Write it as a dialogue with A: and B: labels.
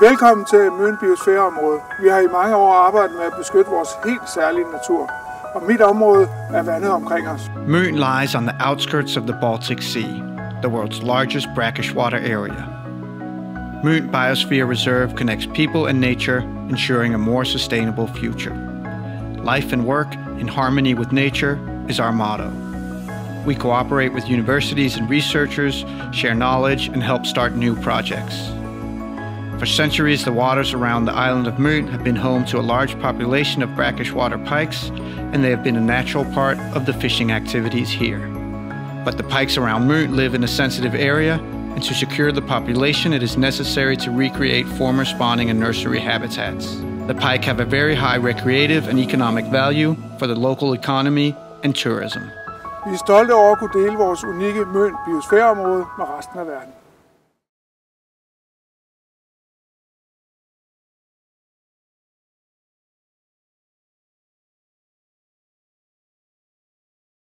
A: Velkommen til Møn Biosfæreområde. Vi har i mange år arbejdet med at beskytte vores helt særlige natur. Og mit område er vandet omkring os.
B: Møn lies on the outskirts of the Baltic Sea, the world's largest brackish water area. Møn Biosphere Reserve connects people and nature, ensuring a more sustainable future. Life and work in harmony with nature is our motto. We cooperate with universities and researchers, share knowledge, and help start new projects. For centuries, the waters around the island of Møn have been home to a large population of brackish water pikes, and they have been a natural part of the fishing activities here. But the pikes around Møn live in a sensitive area, and to secure the population, it is necessary to recreate former spawning and nursery habitats. The pike have a very high recreative and economic value for the local economy and tourism.
A: Vi er stolte over at kunne dele vores unikke Møn Biosfæreområde med resten af verden.